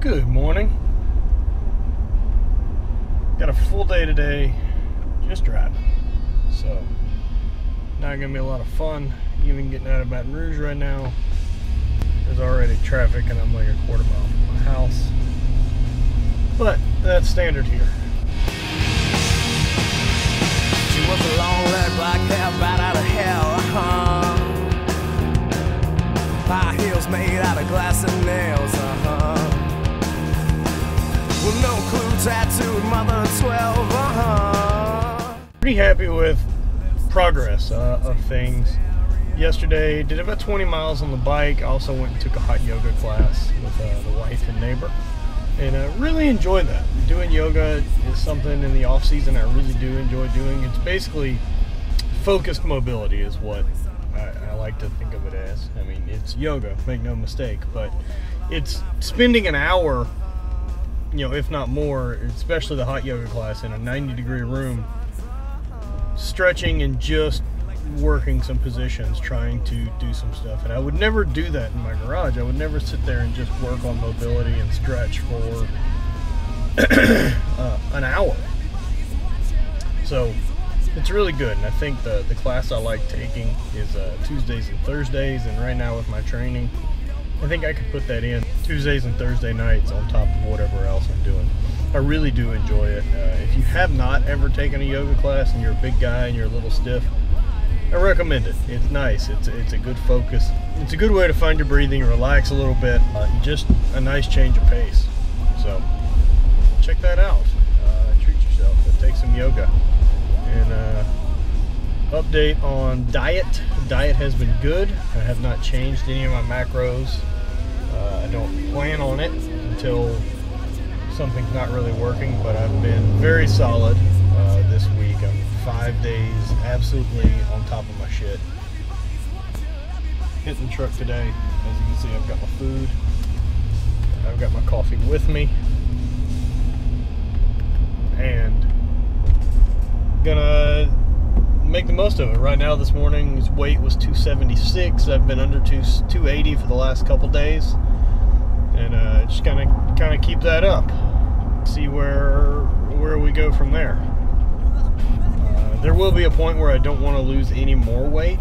Good morning. Got a full day today, just driving. So, not gonna be a lot of fun. Even getting out of Baton Rouge right now. There's already traffic, and I'm like a quarter mile from my house. But that's standard here. She was a long leg black hair right out of hell. Uh-huh. High heels made out of glass 12, uh -huh. Pretty happy with progress uh, of things. Yesterday, did about 20 miles on the bike. Also went and took a hot yoga class with uh, the wife and neighbor, and I really enjoyed that. Doing yoga is something in the off season I really do enjoy doing. It's basically focused mobility is what I, I like to think of it as. I mean, it's yoga, make no mistake, but it's spending an hour you know, if not more, especially the hot yoga class in a 90 degree room, stretching and just working some positions, trying to do some stuff. And I would never do that in my garage. I would never sit there and just work on mobility and stretch for uh, an hour. So it's really good. And I think the, the class I like taking is uh, Tuesdays and Thursdays. And right now with my training, I think I could put that in Tuesdays and Thursday nights on top of whatever else I'm doing. I really do enjoy it. Uh, if you have not ever taken a yoga class and you're a big guy and you're a little stiff, I recommend it. It's nice. It's it's a good focus. It's a good way to find your breathing, relax a little bit. Uh, just a nice change of pace. So check that out. Uh, treat yourself. Take some yoga. And uh, update on diet. Diet has been good. I have not changed any of my macros. Uh, I don't plan on it until something's not really working. But I've been very solid uh, this week. I'm five days absolutely on top of my shit. Hitting the truck today. As you can see, I've got my food. I've got my coffee with me. And gonna make the most of it. Right now, this morning's weight was 276. I've been under two, 280 for the last couple days. And uh, just kind of kind of keep that up. See where where we go from there there will be a point where I don't want to lose any more weight,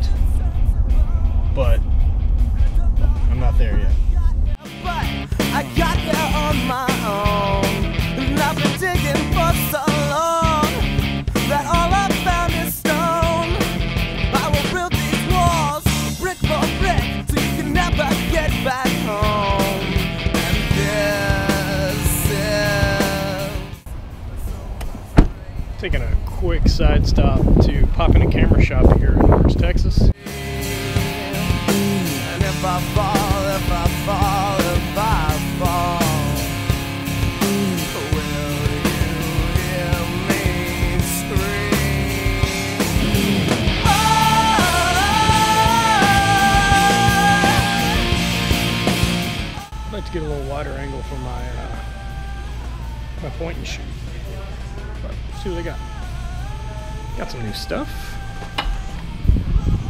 Taking a quick side stop to pop in a camera shop here in Orange, Texas. And if I fall, if I fall, if I fall, will you hear me scream? I'd like to get a little wider angle for my uh, my point and shoot. See what they got. Got some new stuff.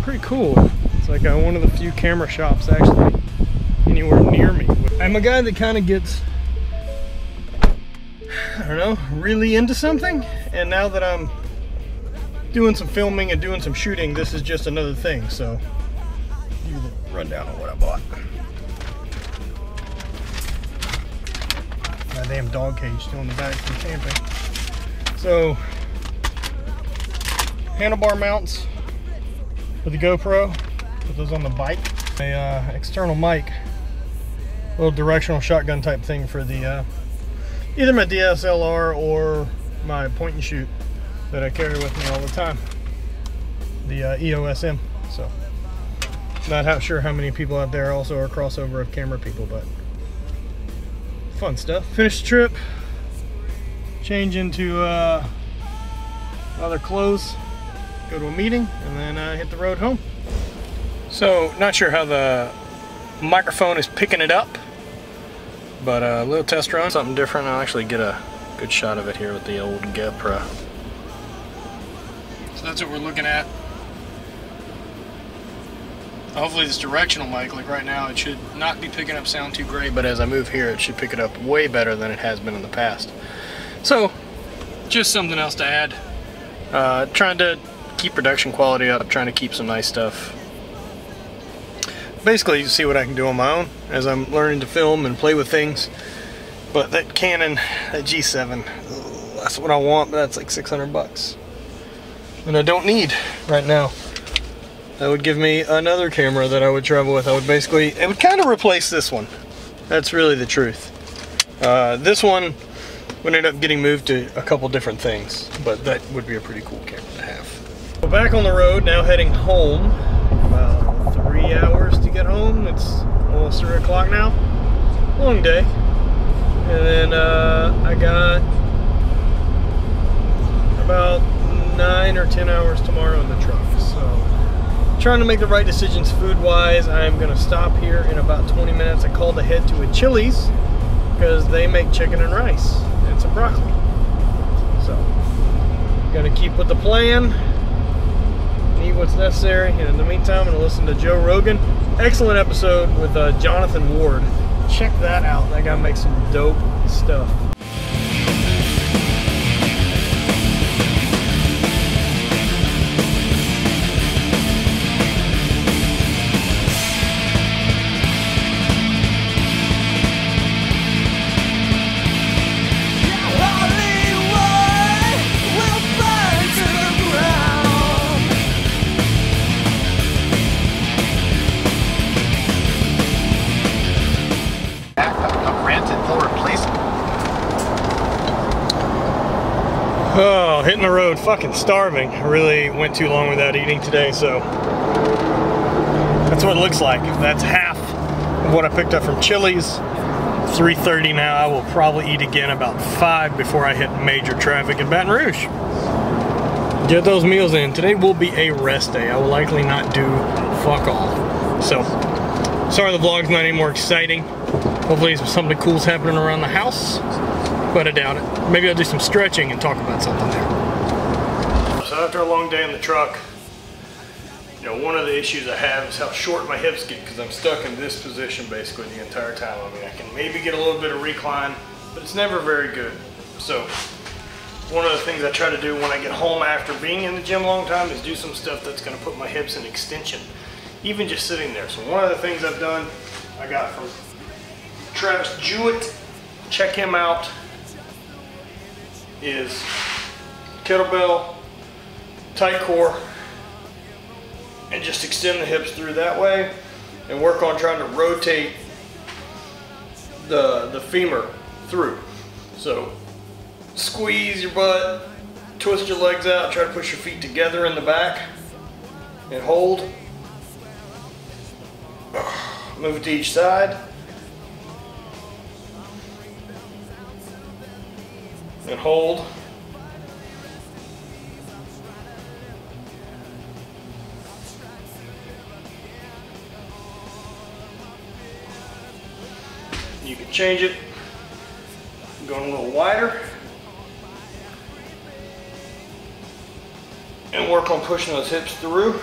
Pretty cool. It's like uh, one of the few camera shops actually anywhere near me. I'm a guy that kind of gets, I don't know, really into something. And now that I'm doing some filming and doing some shooting, this is just another thing. So, give you the rundown on what I bought. My damn dog cage still in the back from camping. So, handlebar mounts for the GoPro. Put those on the bike. A uh, external mic, little directional shotgun type thing for the uh, either my DSLR or my point and shoot that I carry with me all the time. The uh, EOS M. So, not sure how many people out there also are crossover of camera people, but fun stuff. Finished the trip. Change into uh, other clothes go to a meeting, and then uh, hit the road home. So, not sure how the microphone is picking it up, but a little test run, something different. I'll actually get a good shot of it here with the old GoPro. So that's what we're looking at. hopefully this directional mic, like right now, it should not be picking up sound too great, but as I move here, it should pick it up way better than it has been in the past. So, just something else to add. Uh, trying to keep production quality up, trying to keep some nice stuff. Basically, see what I can do on my own as I'm learning to film and play with things. But that Canon, that G7, that's what I want, but that's like 600 bucks. And I don't need right now. That would give me another camera that I would travel with. I would basically, it would kind of replace this one. That's really the truth. Uh, this one would end up getting moved to a couple different things, but that would be a pretty cool camera to have. We're back on the road, now heading home. About three hours to get home. It's almost three o'clock now. Long day. And then uh, I got about nine or 10 hours tomorrow in the truck. So trying to make the right decisions food wise. I'm gonna stop here in about 20 minutes. I called ahead to a Chili's because they make chicken and rice and some broccoli. So gonna keep with the plan, eat what's necessary. And in the meantime, I'm gonna listen to Joe Rogan. Excellent episode with uh, Jonathan Ward. Check that out. That guy makes some dope stuff. Oh, hitting the road, fucking starving. I really went too long without eating today, so that's what it looks like. That's half of what I picked up from Chili's. 3:30 now. I will probably eat again about five before I hit major traffic in Baton Rouge. Get those meals in. Today will be a rest day. I will likely not do fuck all. So, sorry the vlog's not any more exciting. Hopefully something cool's happening around the house but I doubt it. Maybe I'll do some stretching and talk about something there. So after a long day in the truck, you know, one of the issues I have is how short my hips get because I'm stuck in this position basically the entire time. I mean, I can maybe get a little bit of recline, but it's never very good. So one of the things I try to do when I get home after being in the gym a long time is do some stuff that's gonna put my hips in extension, even just sitting there. So one of the things I've done, I got from Travis Jewett, check him out, is kettlebell, tight core, and just extend the hips through that way and work on trying to rotate the, the femur through. So squeeze your butt, twist your legs out, try to push your feet together in the back and hold. Move it to each side. And hold. You can change it, going a little wider, and work on pushing those hips through.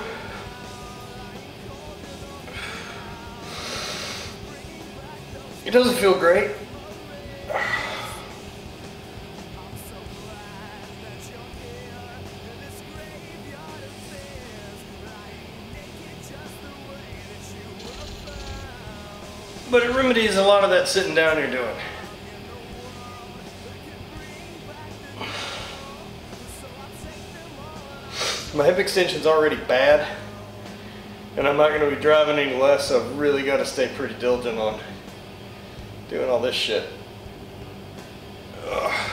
It doesn't feel great. Remedies a lot of that sitting down you're doing. My hip extension's already bad, and I'm not going to be driving any less, so I've really got to stay pretty diligent on doing all this shit. Ugh.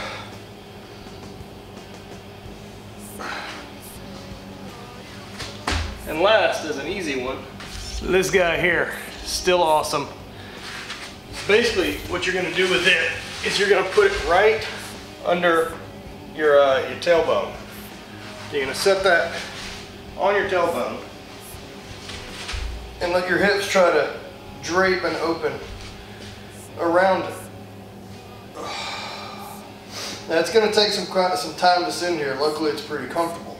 And last is an easy one. This guy here, still awesome. Basically, what you're gonna do with it is you're gonna put it right under your, uh, your tailbone. You're gonna set that on your tailbone and let your hips try to drape and open around it. Now it's gonna take some some time to in here. Luckily, it's pretty comfortable.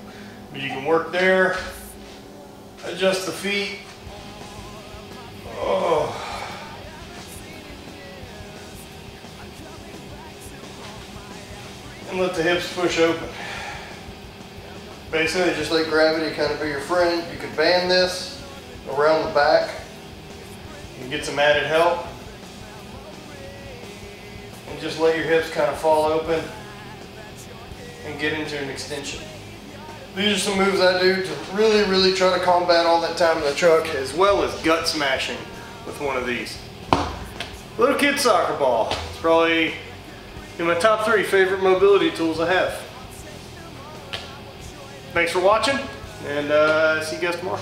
But you can work there, adjust the feet, and let the hips push open. Basically, just let gravity kind of be your friend. You can band this around the back and get some added help. And just let your hips kind of fall open and get into an extension. These are some moves I do to really, really try to combat all that time in the truck as well as gut smashing with one of these. Little kid soccer ball. It's probably in my top three favorite mobility tools I have. Thanks for watching and uh, see you guys tomorrow.